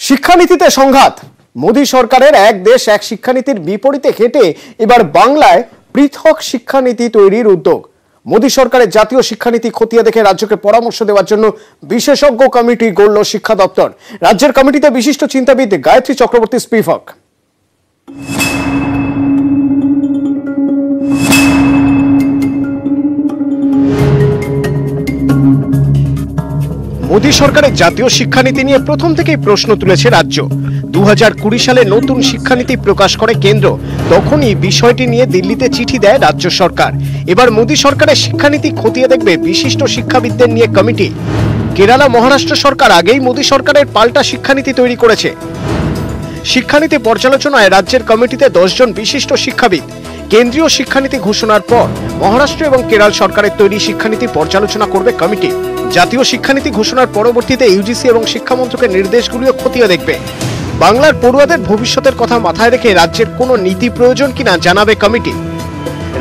শিক্ষানীতিতে সংঘাত। মোদী সরকারের এক দেশ এক শিক্ষানীতির বিপরীতে হেঁটে এবার বাংলায় পৃথক শিক্ষানীতি তৈরির উদ্যোগ। মোদী সরকারের জাতীয় শিক্ষানীতি খতিয়ে দেখে রাজ্যকে পরামর্শ দেওয়ার জন্য বিশেষজ্ঞ কমিটি গড়ল শিক্ষা দপ্তর। রাজ্যের কমিটিতে বিশিষ্ট চিন্তাবিদ গায়ত্রী চক্রবর্তী স্পিফক। মোদী সরকারের জাতীয় শিক্ষানীতি নিয়ে প্রথম থেকেই প্রশ্ন তুলেছে রাজ্য। দু হাজার কুড়ি সালে নতুন শিক্ষানীতি প্রকাশ করে কেন্দ্র। তখনই বিষয়টি নিয়ে দিল্লিতে চিঠি দেয় রাজ্য সরকার। এবার মোদী সরকারের শিক্ষানীতি খতিয়ে দেখবে বিশিষ্ট শিক্ষাবিদদের নিয়ে কমিটি। কেরালা মহারাষ্ট্র সরকার আগেই মোদী সরকারের পাল্টা শিক্ষানীতি তৈরি করেছে। শিক্ষানীতি পর্যালোচনায় রাজ্যের কমিটিতে দশজন বিশিষ্ট শিক্ষাবিদ। কেন্দ্রীয় শিক্ষানীতি ঘোষণার পর মহারাষ্ট্র এবং কেরাল সরকারের তৈরি শিক্ষানীতি পর্যালোচনা করবে কমিটি। জাতীয় শিক্ষানীতি ঘোষণার পরবর্তীতে ইউজিসি এবং শিক্ষামন্ত্রকের নির্দেশগুলিও খতিয়ে দেখবে। বাংলার পড়ুয়াদের ভবিষ্যতের কথা মাথায় রেখে রাজ্যের কোনো নীতি প্রয়োজন কিনা জানাবে কমিটি।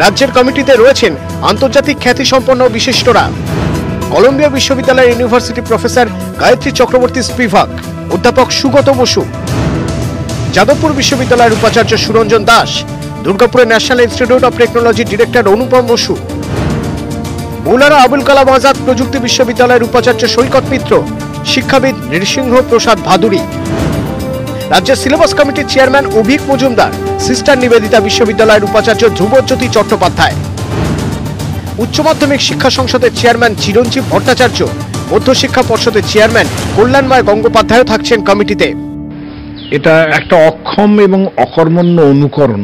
রাজ্যের কমিটিতে রয়েছেন আন্তর্জাতিক খ্যাতিসম্পন্ন বিশিষ্টরা। কলম্বিয়া বিশ্ববিদ্যালয়ের university professor Gayatri Chakravorty Spivak, অধ্যাপক সুগত বসু। যাদবপুর বিশ্ববিদ্যালয়ের উপাচার্য সুরঞ্জন দাস দুর্গাপুরের ন্যাশনাল ইনস্টিটিউট অফ টেকনোলজির ডিরেক্টর অনুপম বসু। মৌলানা আবুল কালাম আজাদ প্রযুক্তি বিশ্ববিদ্যালয়ের উপাচার্য সৈকত মিত্র, শিক্ষাবিদ নৃসিংহ প্রসাদ ভাদুরী। রাজ্যের সিলেবাস কমিটির চেয়ারম্যান অভিক মজুমদার, সিস্টার নিবেদিতা বিশ্ববিদ্যালয়ের উপাচার্য ধ্রুবজ্যোতি চট্টোপাধ্যায়। উচ্চ মাধ্যমিক শিক্ষা সংসদের চেয়ারম্যান চিরঞ্জীব ভট্টাচার্য মধ্যশিক্ষা পর্ষদের চেয়ারম্যান কল্যাণময় গঙ্গোপাধ্যায়ও থাকছেন কমিটিতে। এটা একটা অক্ষম এবং অকর্মণ্য অনুকরণ।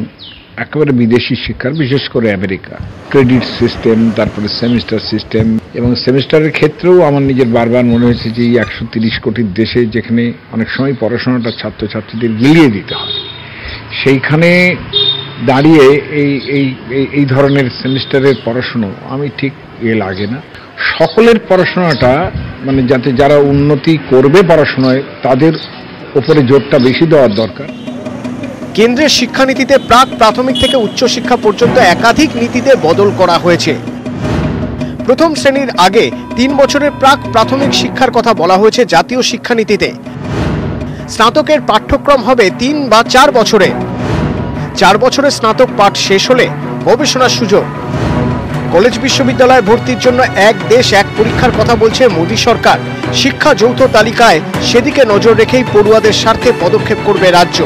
একেবারে বিদেশি শিক্ষার, বিশেষ করে আমেরিকা। ক্রেডিট সিস্টেম, তারপরে সেমিস্টার সিস্টেম এবং সেমিস্টারের ক্ষেত্রেও আমার নিজের বারবার মনে হয়েছে যে এই একশো তিরিশ কোটির দেশে যেখানে অনেক সময় পড়াশোনাটা ছাত্রছাত্রীদের মিলিয়ে দিতে হয়। সেইখানে দাঁড়িয়ে এই এই, এই- এই ধরনের সেমিস্টারের পড়াশুনো আমি ঠিক এ লাগে না। সকলের পড়াশোনাটা মানে যাতে যারা উন্নতি করবে পড়াশোনায়, তাদের ওপরে জোরটা বেশি দেওয়ার দরকার। কেন্দ্রের শিক্ষানীতিতে প্রাক প্রাথমিক থেকে উচ্চশিক্ষা পর্যন্ত একাধিক নীতিতে বদল করা হয়েছে। প্রথম শ্রেণির আগে তিন বছরের প্রাক প্রাথমিক শিক্ষার কথা বলা হয়েছে জাতীয় শিক্ষানীতিতে। স্নাতকের পাঠ্যক্রম হবে তিন বা চার বছরে। চার বছরে স্নাতক পাঠ শেষ হলে গবেষণার সুযোগ। কলেজ বিশ্ববিদ্যালয়ে ভর্তির জন্য এক দেশ এক পরীক্ষার কথা বলছে মোদী সরকার। শিক্ষা যৌথ তালিকায় সেদিকে নজর রেখেই পড়ুয়াদের স্বার্থে পদক্ষেপ করবে রাজ্য।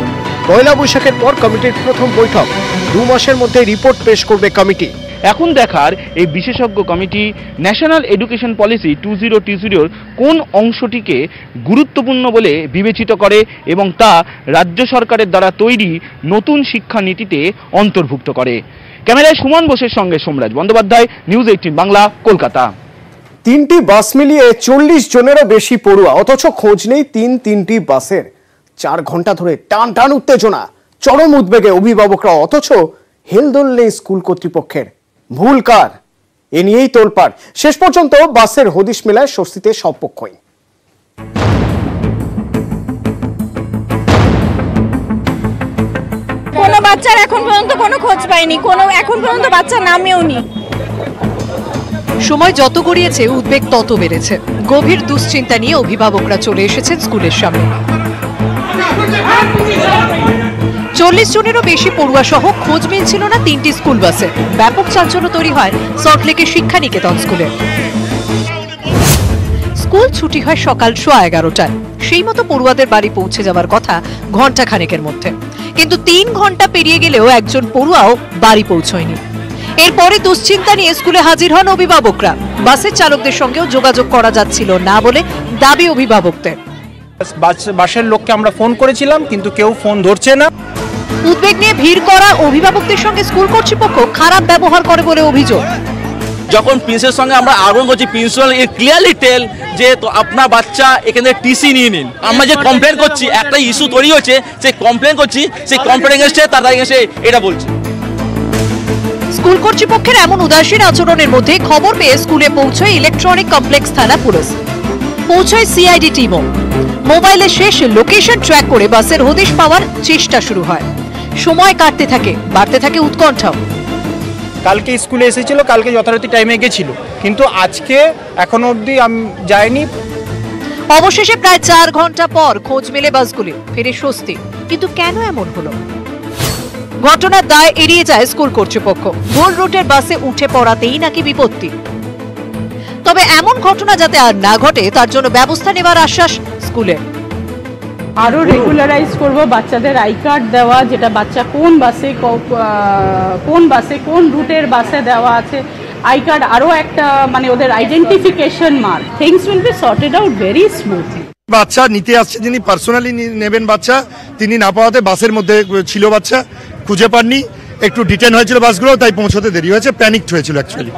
পয়লা বৈশাখের পর কমিটির প্রথম বৈঠক। দু মাসের মধ্যে রিপোর্ট পেশ করবে কমিটি। এখন দেখার এই বিশেষজ্ঞ committee national education policy two zero two জিরোর কোন অংশটিকে গুরুত্বপূর্ণ বলে বিবেচিত করে এবং তা রাজ্য সরকারের দ্বারা তৈরি নতুন শিক্ষানীতিতে অন্তর্ভুক্ত করে। ক্যামেরায় সুমন বোসের সঙ্গে সোমরাজ বন্দ্যোপাধ্যায় নিউজ এইটিন বাংলা কলকাতা। তিনটি বাস মিলিয়ে চল্লিশ জনেরও বেশি পড়ুয়া অথচ খোঁজ নেই তিন তিনটি বাসের। চার ঘণ্টা ধরে টান টান উত্তেজনা চরম উদ্বেগে অভিভাবকরা অথচ হেলদোল নেই স্কুল কর্তৃপক্ষের। ভুল কার? এ নিয়েই তোলপাড়। শেষ পর্যন্ত বাসের হদিশ মেলায় স্বস্তিতে সব পক্ষই। কোনো বাচ্চার এখন পর্যন্ত কোনো খোঁজ পাইনি কোনো এখন পর্যন্ত বাচ্চা নামেও নি সময় যত গড়িয়েছে উদ্বেগ তত বেড়েছে। গভীর দুশ্চিন্তা নিয়ে অভিভাবকরা চলে এসেছেন স্কুলের সামনে। চল্লিশ জনেরও বেশি পড়ুয়া সহ খোঁজ মিলছিল না তিনটি স্কুল বাসে। ব্যাপক চাঞ্চল্য তৈরি হয় সল্টলেকের শিক্ষা নিকেতন স্কুলে। স্কুল ছুটি হয় সকাল সোয়া এগারোটায়। সেই মতো পড়ুয়াদের বাড়ি পৌঁছে যাওয়ার কথা ঘণ্টা খানেকের মধ্যে। কিন্তু তিন ঘণ্টা পেরিয়ে গেলেও একজন পড়ুয়াও বাড়ি পৌঁছয়নি। এরপরে দুশ্চিন্তা নিয়ে স্কুলে হাজির হন অভিভাবকরা। বাসের চালকদের সঙ্গেও যোগাযোগ করা যাচ্ছিল না বলে দাবি অভিভাবকদের। বাসের লোককে আমরা ফোন করেছিলাম কিন্তু কেউ ফোন ধরছে না। উদ্বেগ নিয়ে ভিড় করা অভিভাবকদের সঙ্গে স্কুল কর্তৃপক্ষ খারাপ ব্যবহার করে বলে অভিযোগ। যখন প্রিন্সের সঙ্গে আমরা আগ্রহ করছি প্রিন্সিপাল ক্লিয়ারলি টেল যে তো আপনার বাচ্চা এখানে টিসি নিয়ে নিন। আমরা যে কমপ্লেন করছি একটা ইস্যু তৈরি হচ্ছে সেই কমপ্লেন করছি সেই কমপ্লেন এগেনস্টে তারা এগেনস্টে এটা বলছে। স্কুল কর্তৃপক্ষের এমন উদাসীন আচরণের মধ্যে খবর পেয়ে স্কুলে পৌঁছয় ইলেকট্রনিক কমপ্লেক্স থানা পুলিশ। পৌঁছয় সিআইডি টিমও মোবাইলে শেষ লোকেশন ট্র্যাক করে বাসের হদিশ পাওয়ার চেষ্টা শুরু হয়। সময় কাটতে থাকে বাড়তে থাকে উৎকণ্ঠাও। কালকে স্কুলে এসেছিল কালকে যথারীতি টাইমে গেছিল। কিন্তু আজকে এখনও অবধি আমি যাইনি। অবশেষে প্রায় চার ঘণ্টা পর খোঁজ মেলে বাসগুলি ফিরে স্বস্তি। কিন্তু কেন এমন হলো? ঘটনার দায় এড়িয়ে যায় স্কুল কর্তৃপক্ষ। ভোর রুটের বাসে উঠে পড়াতেই নাকি বিপত্তি। তবে এমন ঘটনা যাতে আর না ঘটে তার জন্য ব্যবস্থা নেবার আশ্বাস স্কুলের আরও রেগুলারাইজ করব বাচ্চাদের আই কার্ড দেওয়া যেটা বাচ্চা কোন বাসে কোন বাসে কোন রুটের বাসে দেওয়া আছে। আই কার্ড আরও একটা মানে ওদের identification mark things will be sorted out very smoothly বাচ্চা নিতে আসছে যিনি পার্সোনালি নেবেন বাচ্চা তিনি না পাওয়াতে বাসের মধ্যে ছিল বাচ্চা খুঁজে পাননি। একটু ডিটেন হয়েছিল বাসগুলো তাই পৌঁছতে দেরি হয়েছে প্যানিকড হয়েছিল অ্যাকচুয়ালি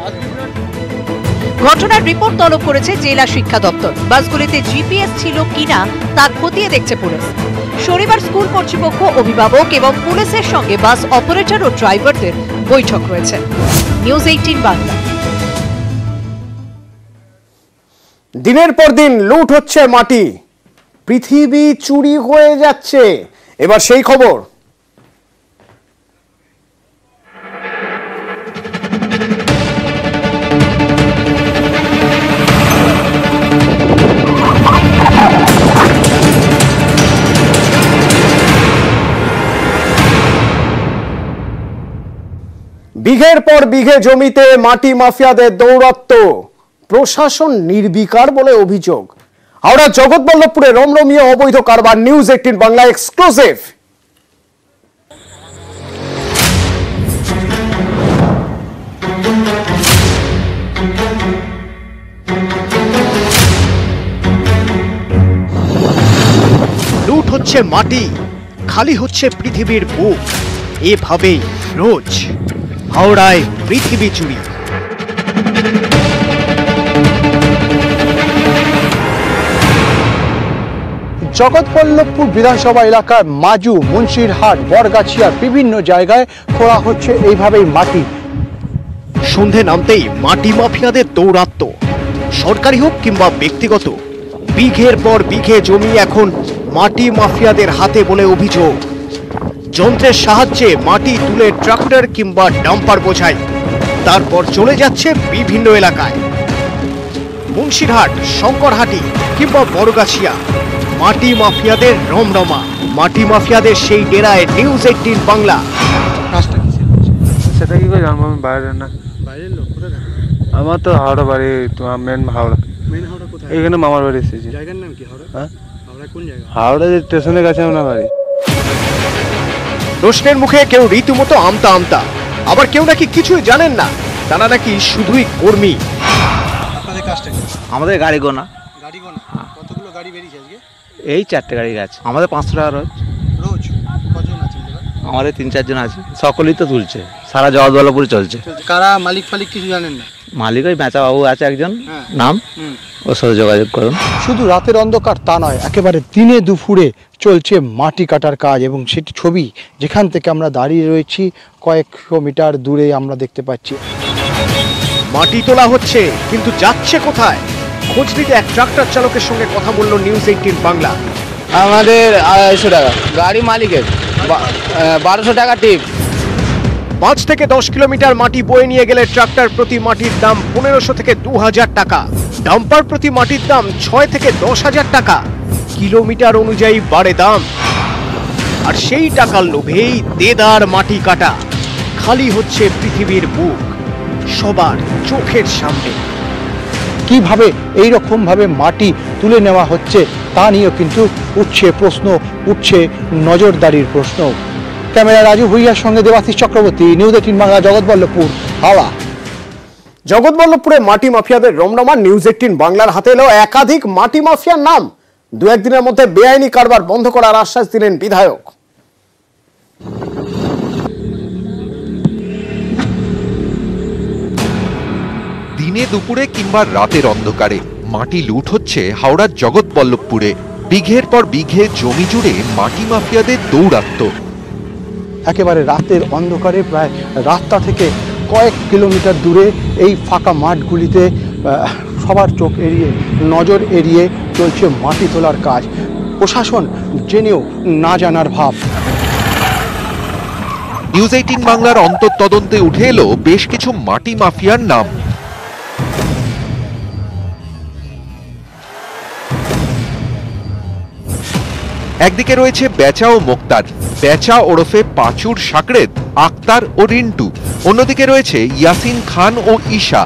ঘটনার রিপোর্ট তলব করেছে জেলা শিক্ষা দপ্তর। বাসগুলিতে জিপিএস ছিল কিনা তা খতিয়ে দেখছে পুলিশ। শনিবার স্কুল কর্তৃপক্ষ, অভিভাবক এবং পুলিশের সঙ্গে বাস অপারেটর ও ড্রাইভারদের বৈঠক রয়েছে নিউজ এইটিন বাংলা। দিনের পর দিন লুট হচ্ছে মাটি। পৃথিবী চুরি হয়ে যাচ্ছে। এবার সেই খবর। বিঘের পর বিঘে জমিতে মাটি মাফিয়াদের দৌরাত্ম। প্রশাসন নির্বিকার বলে অভিযোগ। হাওড়া জগৎবল্লভপুরে রমরমিয়ে অবৈধ কারবার, নিউজ এইটিন বাংলা এক্সক্লুসিভ। লুট হচ্ছে মাটি, খালি হচ্ছে পৃথিবীর বুক। এভাবেই রোজ। হাওড়ায় পৃথিবী চুরি। জগৎবল্লভপুর বিধানসভা এলাকার মাজু মুন্সিরহাট বরগাছিয়ার বিভিন্ন জায়গায় খোঁড়া হচ্ছে এইভাবেই মাটি। সন্ধে নামতেই মাটি মাফিয়াদের দৌরাত্ম সরকারি হোক কিংবা ব্যক্তিগত বিঘের পর বিঘে জমি এখন মাটি মাফিয়াদের হাতে বলে অভিযোগ। যন্ত্রের সাহায্যে মাটি তুলে ট্রাক্টর কিংবা ডাম্পার বোঝায়। তারপর চলে যাচ্ছে বিভিন্ন এলাকায়। মুন্সিরহাট শঙ্করহাটি কিংবা বড়গাছিয়া। মাটি মাফিয়াদের রমরমা। মাটি মাফিয়াদের সেই ডেরায় নিউজ এইটিন বাংলা। সেটা কি করে জানব আমি? বাইরে না। বাইরের লোক আমার তো হাওড়া বাড়ি তোমার মেন হাওড়া। মেন হাওড়া কোথায়? এখানে মামার বাড়ি এসেছি। জায়গার নাম কি হাওড়া? হ্যাঁ? হাওড়া কোন জায়গা? হাওড়া যে স্টেশনের কাছে আমার বাড়ি। প্রশ্নের মুখে কেউ রীতিমতো আমতা আমতা। আবার কেউ নাকি কিছুই জানেন না। তারা নাকি শুধুই কর্মী। আপনাদের কাজটা কি? আমাদের গাড়ি গোনা। গাড়ি কোন কতগুলো গাড়ি বেরিয়েছে আজকে? এই চারটে গাড়ি গেছে। আমাদের পাঁচশো টাকা রোজ। রোজ? কজন আছে এবার? আমাদের তিন চারজন আছে। সকলেই তো তুলছে। সারা জগৎবল্লভপুরে চলছে। কারা মালিক ফালিক কিছু জানেন না? মালিক ওই বেচা বাবু আছে একজন। হ্যাঁ। নাম? হুম। ওর সাথে যোগাযোগ করুন। শুধু রাতের অন্ধকার তা নয় একেবারে দিনে দুপুরে চলছে মাটি কাটার কাজ এবং সেটি ছবি যেখান থেকে আমরা দাঁড়িয়ে রয়েছি কয়েকশো মিটার দূরে আমরা দেখতে পাচ্ছি। মাটি তোলা হচ্ছে কিন্তু যাচ্ছে কোথায়? খোঁজ নিতে এক ট্রাক্টর চালকের সঙ্গে কথা বলল নিউজ এইটিন বাংলা। আমাদের আড়াইশো টাকা গাড়ি মালিকের বারোশো টাকা টিপ। পাঁচ থেকে দশ কিলোমিটার মাটি বয়ে নিয়ে গেলে ট্রাক্টর প্রতি মাটির দাম পনেরোশো থেকে দু হাজার টাকা। ডাম্পার প্রতি মাটির দাম ছয় থেকে দশ হাজার টাকা। কিলোমিটার অনুযায়ী বাড়ে দাম। আর সেই টাকার লোভেই দেদার মাটি কাটা। খালি হচ্ছে পৃথিবীর বুক, সবার চোখের সামনে। কীভাবে এই রকম ভাবে মাটি তুলে নেওয়া হচ্ছে, তা নিয়েও কিন্তু উঠছে প্রশ্ন, উঠছে নজরদারির প্রশ্ন। ক্যামেরা রাজু ভুইয়ার সঙ্গে দেবাশিস চক্রবর্তী নিউজ এইটিন বাংলা জগৎবল্লভপুর হাওড়া। জগৎবল্লভপুরে মাটি মাফিয়াদের রমরমা নিউজ এইটিন বাংলার হাতে এলো একাধিক মাটি মাফিয়ার নাম। দু একদিনের মধ্যে বেআইনি কারবার বন্ধ করার আশ্বাস দিলেন বিধায়ক। দিনে দুপুরে কিংবা রাতের অন্ধকারে মাটি লুট হচ্ছে হাওড়ার জগৎবল্লভপুরে। বিঘের পর বিঘে জমি জুড়ে মাটি মাফিয়াদের দৌরাত্ম্য। একেবারে রাতের অন্ধকারে প্রায় রাস্তা থেকে কয়েক কিলোমিটার দূরে এই ফাঁকা মাঠগুলিতে সবার চোখ এড়িয়ে, নজর এড়িয়ে চলছে মাটি তোলার কাজ। প্রশাসন জেনেও না জানার ভাব। নিউজ এইটিন বাংলার অন্তর তদন্তে উঠে এলো বেশ কিছু মাটি মাফিয়ার নাম। একদিকে রয়েছে বেচা ও মোক্তার। বেচা ওরফে পাচুর সাকরেদ আক্তার ও রিন্টু। অন্যদিকে রয়েছে ইয়াসিন খান ও ঈশা।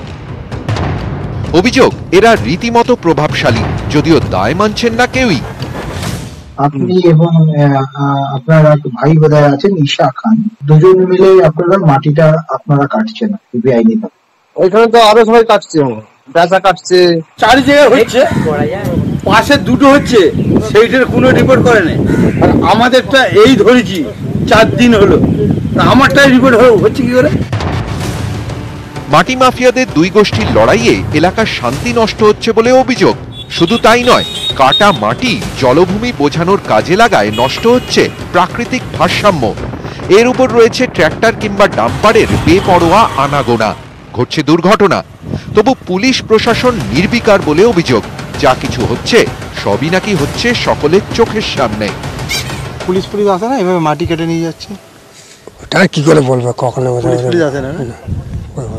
অভিযোগ এরা রীতিমতো প্রভাবশালী যদিও দায় মানছেন না কেউই। আপনি এবং আপনার এক ভাই বোধহয় আছেন ঈশা খান। দুজন মিলে আপনারা মাটিটা আপনারা কাটছেন বেআইনি ওইখানে তো আরও সবাই কাটছে। বেচা কাটছে। চারি জায়গায় হচ্ছে পাশে দুটো হচ্ছে, সেইটার কোনো রিপোর্ট করে আর আমাদেরটা এই ধরেছি, চার দিন হলো। আমারটাই রিপোর্ট হচ্ছে কি করে? মাটি মাফিয়াদের দুই গোষ্ঠীর লড়াইয়ে এলাকার শান্তি নষ্ট হচ্ছে বলে অভিযোগ। শুধু তাই নয়, কাটা মাটি জলভূমি বোঝানোর কাজে লাগায় নষ্ট হচ্ছে প্রাকৃতিক ভারসাম্য। এর উপর রয়েছে ট্র্যাক্টর কিংবা ডাম্পারের বেপরোয়া আনাগোনা। ঘটছে দুর্ঘটনা। তবু পুলিশ প্রশাসন নির্বিকার বলে অভিযোগ। যা কিছু হচ্ছে সবই নাকি হচ্ছে সকলের চোখের সামনে। পুলিশ পুলিশ আসে না? এভাবে মাটি কেটে নিয়ে যাচ্ছে? ওটা কি করে বলব? কখনো আসে না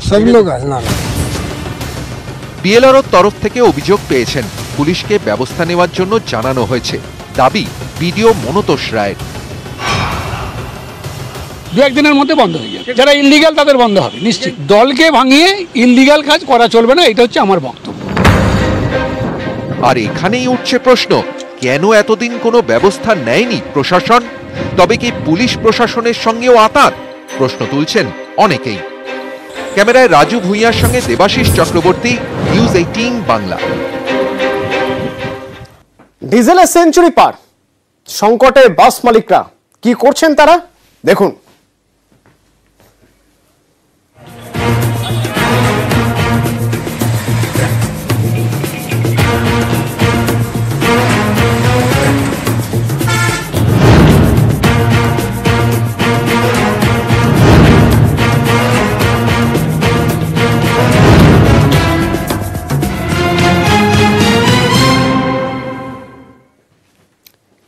সব লোক আছে না। বিএলআরওর তরফ থেকে অভিযোগ পেয়েছেন। পুলিশকে ব্যবস্থা নেওয়ার জন্য জানানো হয়েছে। দাবি বিডিও মনতোষ রায়ের। দু একদিনের মধ্যে বন্ধ হয়ে যাবে যারা ইলিগাল তাদের বন্ধ হবে নিশ্চিত। দলকে ভাঙিয়ে ইলিগাল কাজ করা চলবে না এটা হচ্ছে আমার বক্তব্য। আর এখানেই উঠছে প্রশ্ন, কেন এতদিন কোনো ব্যবস্থা নেয়নি প্রশাসন? তবে কি পুলিশ প্রশাসনের সঙ্গেও আতাত? প্রশ্ন তুলছেন অনেকেই। ক্যামেরায় রাজু ভূঁইয়ার সঙ্গে দেবাশিস চক্রবর্তী, নিউজ এইটিন বাংলা। ডিজেলের সেঞ্চুরি পার। সংকটে বাস মালিকরা কি করছেন তারা? দেখুন।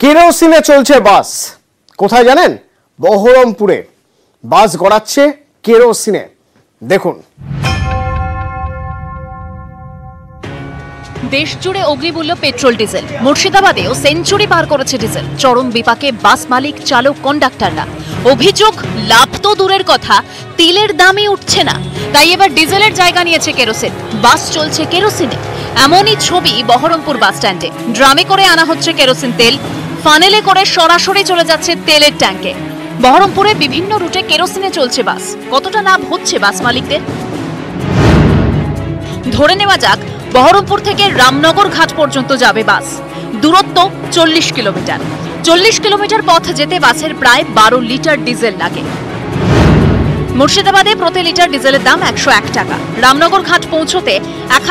কেরোসিনে চলছে বাস। কোথায় জানেন? বহরমপুরে। বাস গড়াচ্ছে কেরোসিনে। দেখুন। দেশ জুড়ে অগ্নিমূল্য পেট্রোল ডিজেল। মুর্শিদাবাদেও সেঞ্চুরি পার করেছে ডিজেল। চরম বিপাকে বাস মালিক, চালক, কন্ডাক্টররা। অভিযোগ, লাভ তো দূরের কথা, তেলের দামই উঠছে না। তাই এবার ডিজেলের জায়গা নিয়েছে কেরোসিন। বাস চলছে কেরোসিনে। এমনই ছবি বহরমপুর বাস স্ট্যান্ডে ড্রামে করে আনা হচ্ছে কেরোসিন তেল। ফানেলে করে সরাসরি চলে যাচ্ছে তেলের ট্যাঙ্কে। বহরমপুরে বিভিন্ন রুটে কেরোসিনে চলছে বাস। কতটা লাভ হচ্ছে বাস মালিকদের? ধরে নেওয়া যাক, বহরমপুর থেকে রামনগর ঘাট পর্যন্ত যাবে বাস। দূরত্ব চল্লিশ কিলোমিটার। চল্লিশ কিলোমিটার পথ যেতে বাসের প্রায় বারো লিটার ডিজেল লাগে। মুর্শিদাবাদে প্রতি লিটার ডিজেলের দাম একশো এক টাকা। রামনগর ঘাট পৌঁছতে এক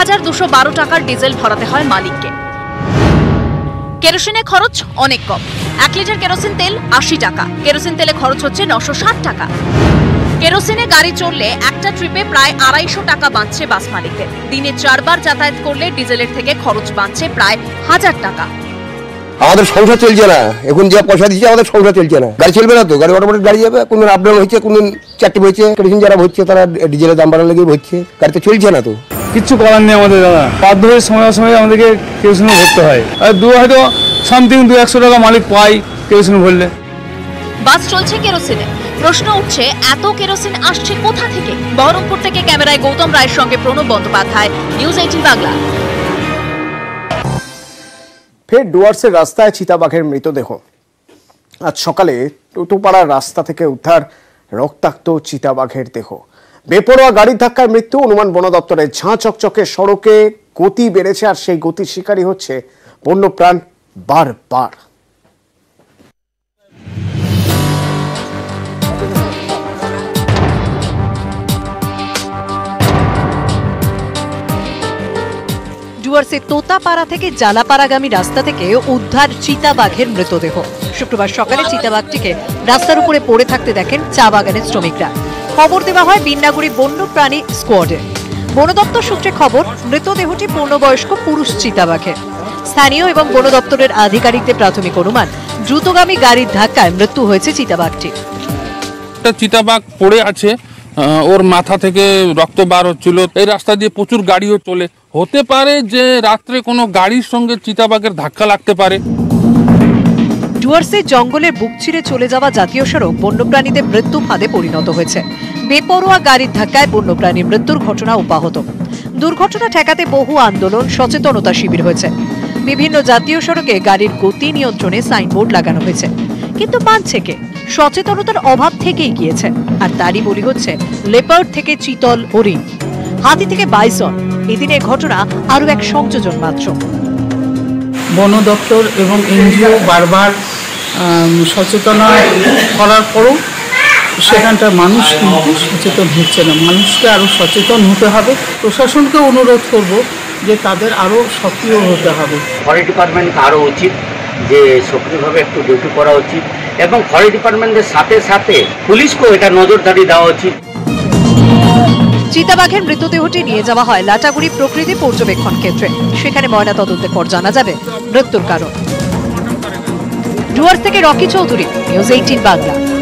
টাকার ডিজেল ভরাতে হয় মালিককে। কেরোসিনে খরচ অনেক কম। এক লিটার কেরোসিন তেল আশি টাকা। কেরোসিন তেলে খরচ হচ্ছে নশো ষাট টাকা। কেরোসিনে গাড়ি চললে একটা ট্রিপে প্রায় আড়াইশো টাকা বাঁচছে বাস মালিকদের। দিনে চারবার যাতায়াত করলে ডিজেলের থেকে খরচ বাঁচছে প্রায় হাজার টাকা। আমাদের সংসার চলছে না। এখন যা পয়সা দিচ্ছে আমাদের সংসার চলছে না। গাড়ি চলবে না তো? গাড়ি অটোমেটিক গাড়ি যাবে। কোন আপ ডাউন হচ্ছে কোন চারটে হচ্ছে কেরোসিন যারা হচ্ছে তারা ডিজেলের দাম বাড়ার লেগে হচ্ছে গাড়ি তো চলছে না তো? কিচ্ছু করার নেই আমাদের দাদা। বাধ্য হয়ে সময় সময় আমাদেরকে কেরোসিনে ভরতে হয়। আর দু হয়তো সামথিং দু একশো টাকা মালিক পাই কেরোসিন ভরলে। বাস চলছে কেরোসিনে। প্রশ্ন উঠছে এত কেরোসিন আসছে কোথা থেকে? বহরমপুর থেকে ক্যামেরায় গৌতম রায়ের সঙ্গে প্রণব বন্দ্যোপাধ্যায় নিউজ এইটিন বাংলা। ফের ডুয়ার্সের রাস্তায় চিতাবাঘের মৃতদেহ। আজ সকালে টুটুপাড়ার রাস্তা থেকে উদ্ধার রক্তাক্ত চিতাবাঘের দেহ। বেপরোয়া গাড়ির ধাক্কায় মৃত্যু। অনুমান বন দপ্তরের ঝাঁ চকচকে সড়কে গতি বেড়েছে আর সেই গতির শিকারী হচ্ছে বন্যপ্রাণ বারবার। ডুয়ার্সের তোতাপাড়া থেকে জালাপাড়াগামী রাস্তা থেকে উদ্ধার চিতাবাঘের মৃতদেহ। শুক্রবার সকালে চিতাবাঘটিকে রাস্তার উপরে পড়ে থাকতে দেখেন চা বাগানের শ্রমিকরা। খবর দেওয়া হয় বিন্নাগুড়ি বন্যপ্রাণী স্কোয়াডে। বন দপ্তর সূত্রে খবর, মৃতদেহটি পূর্ণবয়স্ক পুরুষ চিতাবাঘের স্থানীয় এবং বন দপ্তরের আধিকারিকদের প্রাথমিক অনুমান, দ্রুতগামী গাড়ির ধাক্কায় মৃত্যু হয়েছে চিতাবাঘটি। একটা চিতাবাঘ পড়ে আছে ওর মাথা থেকে রক্ত বার হচ্ছিল। এই রাস্তা দিয়ে প্রচুর গাড়িও চলে। হতে পারে যে রাত্রে কোনো গাড়ির সঙ্গে চিতাবাঘের ধাক্কা লাগতে পারে। ডুয়ার্সে জঙ্গলের বুক ছিঁড়ে চলে যাওয়া জাতীয় সড়ক বন্যপ্রাণীদের মৃত্যু ফাঁদে পরিণত হয়েছে। বেপরোয়া গাড়ির ধাক্কায় বন্যপ্রাণীর মৃত্যুর ঘটনা অব্যাহত। দুর্ঘটনা ঠেকাতে বহু আন্দোলন, সচেতনতা শিবির হয়েছে। বিভিন্ন জাতীয় সড়কে গাড়ির গতি নিয়ন্ত্রণে সাইনবোর্ড লাগানো হয়েছে। কিন্তু মানছে কে? সচেতনতার অভাব থেকেই গিয়েছে। আর তারই বলি হচ্ছে, লেপার্ড থেকে চিতল হরিণ। হাতি থেকে বাইসন। এদিনের ঘটনা আরও এক সংযোজন মাত্র। বন দপ্তর এবং এনজিও বারবার সচেতনা করার পরও সেখানটার মানুষ কিন্তু সচেতন হচ্ছে না। মানুষকে আরও সচেতন হতে হবে। প্রশাসনকে অনুরোধ করব যে তাদের আরও সক্রিয় হতে হবে। ফরেস্ট ডিপার্টমেন্ট আরও উচিত যে সক্রিয়ভাবে একটু ডিউটি করা উচিত এবং ফরেস্ট ডিপার্টমেন্টের সাথে সাথে পুলিশকেও এটা নজরদারি দেওয়া উচিত। চিতাবাঘের মৃতদেহটি নিয়ে যাওয়া হয় লাটাগুড়ি প্রকৃতি পর্যবেক্ষণ কেন্দ্রে। সেখানে ময়না তদন্তের পর জানা যাবে মৃত্যুর কারণ। ডুয়ার্স থেকে রকি চৌধুরী, নিউজ এইটিন বাংলা।